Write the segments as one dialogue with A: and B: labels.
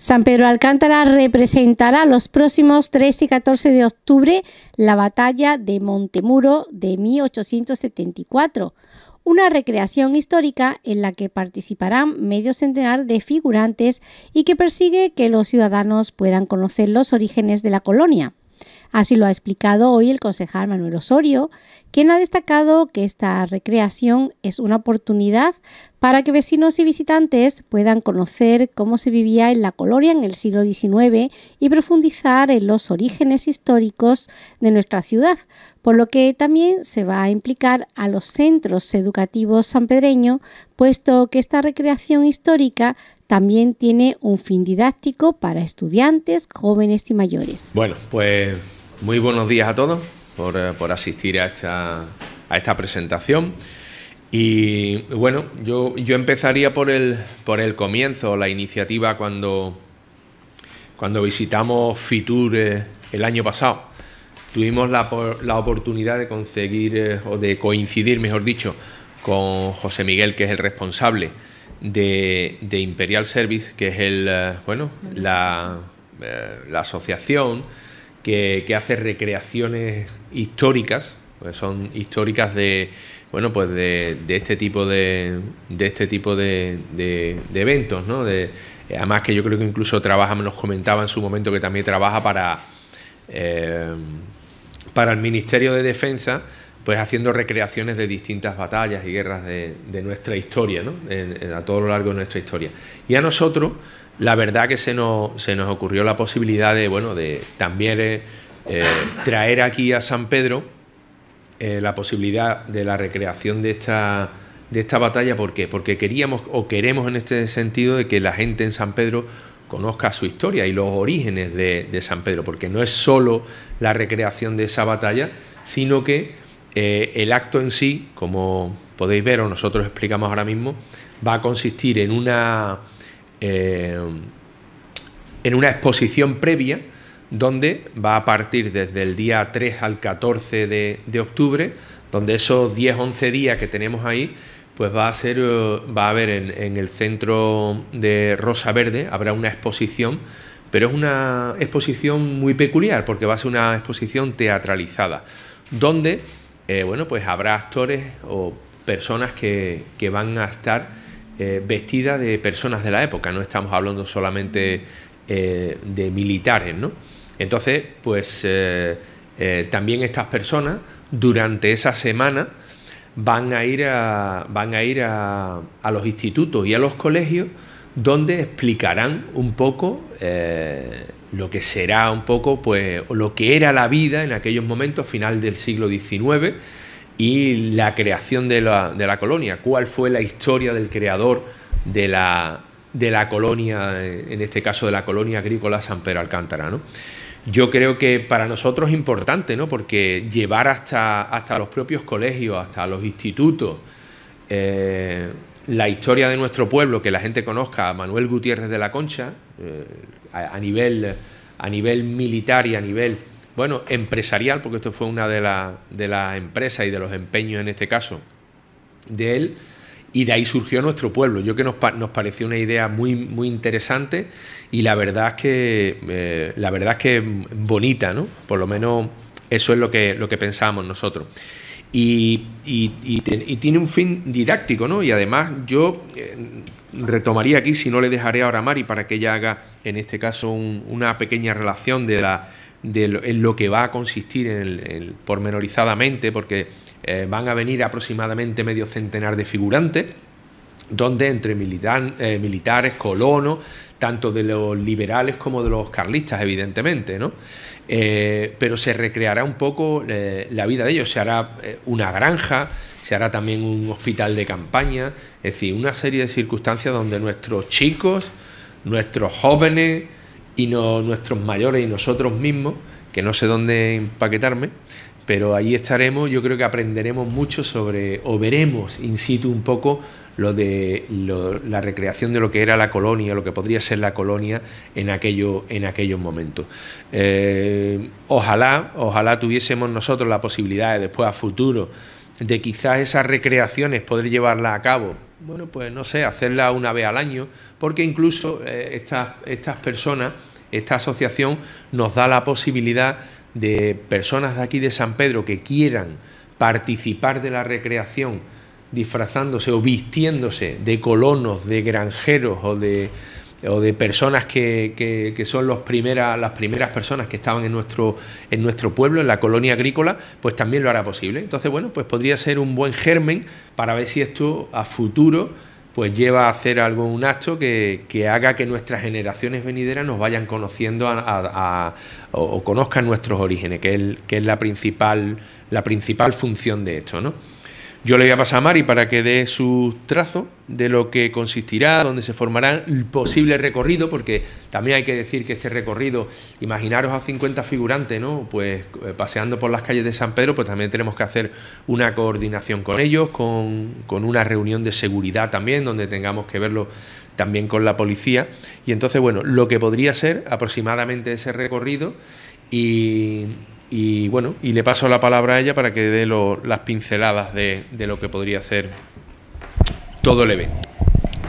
A: San Pedro Alcántara representará los próximos 13 y 14 de octubre la batalla de Montemuro de 1874, una recreación histórica en la que participarán medio centenar de figurantes y que persigue que los ciudadanos puedan conocer los orígenes de la colonia. Así lo ha explicado hoy el concejal Manuel Osorio, quien ha destacado que esta recreación es una oportunidad para que vecinos y visitantes puedan conocer cómo se vivía en la colonia en el siglo XIX y profundizar en los orígenes históricos de nuestra ciudad, por lo que también se va a implicar a los centros educativos sanpedreños, puesto que esta recreación histórica también tiene un fin didáctico para estudiantes, jóvenes y mayores.
B: Bueno, pues muy buenos días a todos por, eh, asistir a esta, a esta, presentación. Y bueno, yo, yo empezaría por el, por el comienzo, la iniciativa cuando, cuando visitamos Fitur eh, el año pasado. Tuvimos la, la oportunidad de conseguir, eh, o de coincidir, mejor dicho, con José Miguel, que es el responsable de, Imperial Service, que es el, bueno, la, la asociación que, hace recreaciones históricas, pues son históricas de bueno pues de, este tipo de, de este tipo de, eventos, ¿no? De, además que yo creo que incluso trabaja, me nos comentaba en su momento que también trabaja para eh, para el Ministerio de Defensa, pues haciendo recreaciones de distintas batallas y guerras de, nuestra historia, ¿no? a todo lo largo de nuestra historia. Y a nosotros la verdad que se nos, se nos ocurrió la posibilidad de, bueno, de también eh, eh, traer aquí a San Pedro eh, la posibilidad de la recreación de esta, de esta batalla. ¿Por qué? Porque queríamos o queremos en este sentido de que la gente en San Pedro conozca su historia y los orígenes de, San Pedro, porque no es solo la recreación de esa batalla, sino que el acto en sí, como podéis ver o nosotros explicamos ahora mismo, va a consistir en una eh, en una exposición previa donde va a partir desde el día 3 al 14 de, octubre, donde esos 10-11 días que tenemos ahí, pues va a ser, eh, va a haber en, el centro de Rosa Verde, habrá una exposición, pero es una exposición muy peculiar porque va a ser una exposición teatralizada, donde, eh, bueno, pues habrá actores o personas que, que van a estar eh, vestida de personas de la época, no estamos hablando solamente eh, de militares, ¿no? Entonces, pues eh, también estas personas durante esa semana van a ir a, van a, ir a, los institutos y a los colegios donde explicarán un poco lo que será un poco, pues, lo que era la vida en aquellos momentos, final del siglo XIX, y la creación de la, de la, colonia, cuál fue la historia del creador de la, de la colonia, en este caso de la colonia agrícola San Pedro Alcántara. ¿no? Yo creo que para nosotros es importante, ¿no? porque llevar hasta, hasta los propios colegios, hasta los institutos, eh, la historia de nuestro pueblo, que la gente conozca a Manuel Gutiérrez de la Concha, eh, a, nivel, a nivel militar y a nivel bueno, empresarial, porque esto fue una de, de las empresas y de los empeños en este caso de él, y de ahí surgió nuestro pueblo. Yo que nos, nos pareció una idea muy, muy interesante y la verdad es que eh, la verdad es que bonita, ¿no? Por lo menos eso es lo que, lo que pensamos nosotros. Y, tiene un fin didáctico, ¿no? Y además yo eh, retomaría aquí, si no le dejaré ahora a Mari para que ella haga, en este caso, una pequeña relación de la de lo, en lo que va a consistir en el, pormenorizadamente, porque eh, van a venir aproximadamente medio centenar de figurantes, donde entre eh, militares, colonos, tanto de los liberales como de los carlistas, evidentemente, ¿no? Eh, pero se recreará un poco la vida de ellos, se hará una granja, se hará también un hospital de campaña, es decir, una serie de circunstancias donde nuestros chicos, nuestros jóvenes, y no, nuestros mayores y nosotros mismos, que no sé dónde empaquetarme, pero ahí estaremos, yo creo que aprenderemos mucho sobre, o veremos in situ un poco lo de la recreación de lo que era la colonia, lo que podría ser la colonia en, aquello, en aquellos momentos. Eh, ojalá, ojalá tuviésemos nosotros la posibilidad de después a futuro de quizás esas recreaciones poder llevarlas a cabo bueno, pues no sé, hacerla una vez al año, porque incluso eh, estas, estas personas, esta asociación nos da la posibilidad de personas de aquí de San Pedro que quieran participar de la recreación disfrazándose o vistiéndose de colonos, de granjeros o de, o de personas que, son los primeras, las primeras personas que estaban en nuestro, en nuestro pueblo, en la colonia agrícola, pues también lo hará posible. Entonces, bueno, pues podría ser un buen germen para ver si esto a futuro pues lleva a hacer algún acto que, haga que nuestras generaciones venideras nos vayan conociendo o, conozcan nuestros orígenes, que es, que es la, principal, la principal función de esto, ¿no? Yo le voy a pasar a Mari para que dé su trazo de lo que consistirá, dónde se formará el posible recorrido, porque también hay que decir que este recorrido, imaginaros a 50 figurantes, ¿no? Pues eh, paseando por las calles de San Pedro, pues también tenemos que hacer una coordinación con ellos, con, con una reunión de seguridad también, donde tengamos que verlo también con la policía. Y entonces, bueno, lo que podría ser aproximadamente ese recorrido y, y bueno, y le paso la palabra a ella para que dé las pinceladas de, lo que podría ser todo el evento.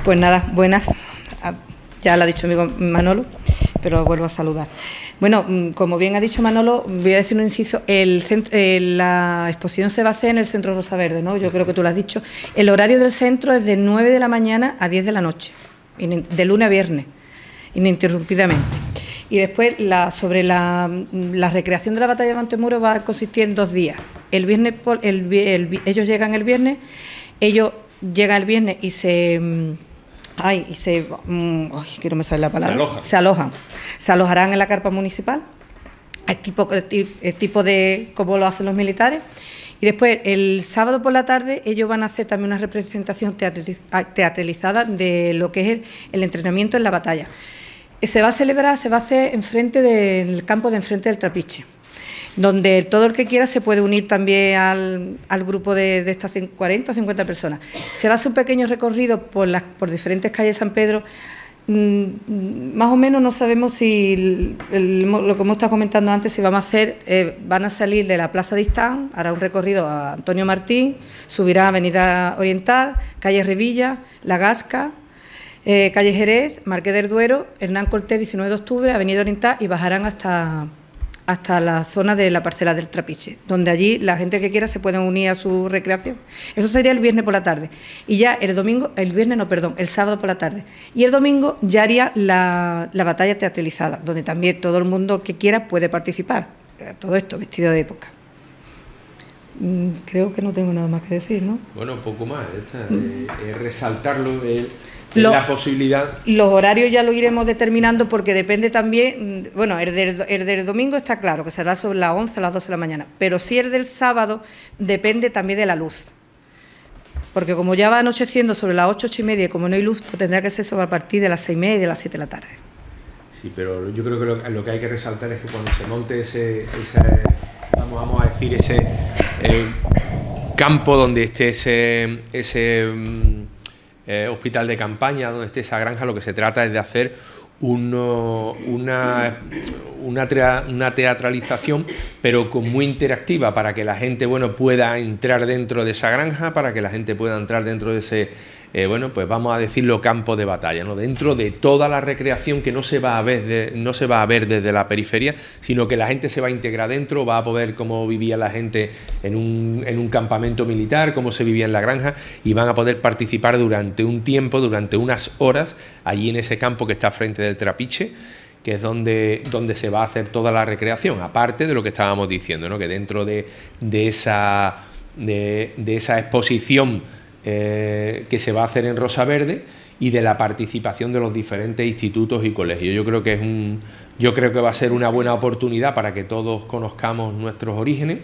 C: Pues nada, buenas. Ah, ya lo ha dicho amigo Manolo, pero vuelvo a saludar. Bueno, mm, como bien ha dicho Manolo, voy a decir un inciso, el eh, la exposición se va a hacer en el Centro Rosa Verde, ¿no? Yo creo que tú lo has dicho. El horario del centro es de 9 de la mañana a 10 de la noche, de lunes a viernes, ininterrumpidamente. Y después la, sobre la, recreación de la batalla de Montemuro va a consistir en dos días. El viernes, ellos llegan el viernes, ellos llegan el viernes y se mm, ay, y se mm, quiero me sale la palabra. Se alojan. se alojarán en la carpa municipal. El tipo, el tipo de como lo hacen los militares. Y después, el sábado por la tarde, ellos van a hacer también una representación teatralizada de lo que es el entrenamiento en la batalla se va a celebrar, se va a hacer enfrente del campo de enfrente del Trapiche, donde todo el que quiera se puede unir también al, grupo de, estas 40 o 50 personas. Se va a hacer un pequeño recorrido por, las, por diferentes calles de San Pedro. Mm, más o menos no sabemos si lo que hemos estado comentando antes, si vamos a hacer, eh, van a salir de la Plaza de Istán, hará un recorrido a Antonio Martín, subirá a Avenida Oriental, calle Revilla, La Gasca, eh, calle Jerez, Marqués del Duero, Hernán Cortés, 19 de octubre, Avenida Oriental y bajarán hasta, hasta la zona de la parcela del Trapiche, donde allí la gente que quiera se puede unir a su recreación. Eso sería el viernes por la tarde. Y ya el domingo, el viernes no, perdón, el sábado por la tarde. Y el domingo ya haría la, la batalla teatralizada, donde también todo el mundo que quiera puede participar. Eh, todo esto vestido de época. Mm, creo que no tengo nada más que decir, ¿no?
B: Bueno, poco más. es resaltarlo. El la posibilidad.
C: Los horarios ya lo iremos determinando porque depende también, mm, bueno, el del, domingo está claro, que será sobre las 11 a las 12 de la mañana, pero si el del sábado depende también de la luz. Porque como ya va anocheciendo sobre las 8, 8 y media y como no hay luz, pues tendrá que ser sobre a partir de las 6 y media y de las 7 de la tarde.
B: Sí, pero yo creo que lo, que hay que resaltar es que cuando se monte ese, vamos, a decir, ese campo donde esté ese, ese mm, eh, hospital de campaña, donde esté esa granja, lo que se trata es de hacer una, una, teatralización, pero con muy interactiva, para que la gente bueno, pueda entrar dentro de esa granja, para que la gente pueda entrar dentro de ese eh, bueno, pues vamos a decirlo campo de batalla, ¿no? Dentro de toda la recreación que no se va a ver no se va a ver desde la periferia, sino que la gente se va a integrar dentro, va a poder cómo vivía la gente en un, en un campamento militar, cómo se vivía en la granja, y van a poder participar durante un tiempo, durante unas horas, allí en ese campo que está frente del trapiche que es donde, donde se va a hacer toda la recreación, aparte de lo que estábamos diciendo, ¿no? que dentro de, de esa, de, de esa exposición eh, que se va a hacer en Rosa Verde y de la participación de los diferentes institutos y colegios. Yo creo que es un, yo creo que va a ser una buena oportunidad para que todos conozcamos nuestros orígenes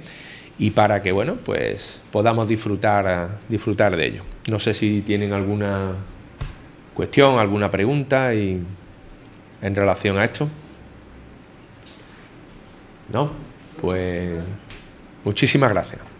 B: y para que bueno pues podamos disfrutar disfrutar de ello. No sé si tienen alguna cuestión, alguna pregunta y en relación a esto. ¿No? Pues muchísimas gracias.